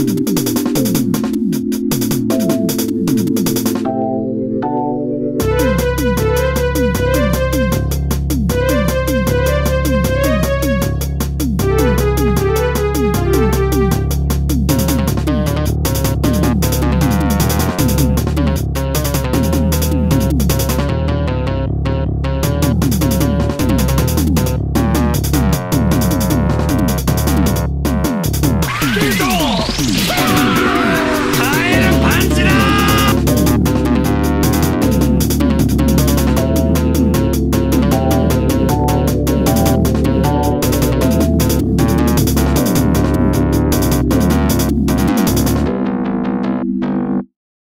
Mm-hmm.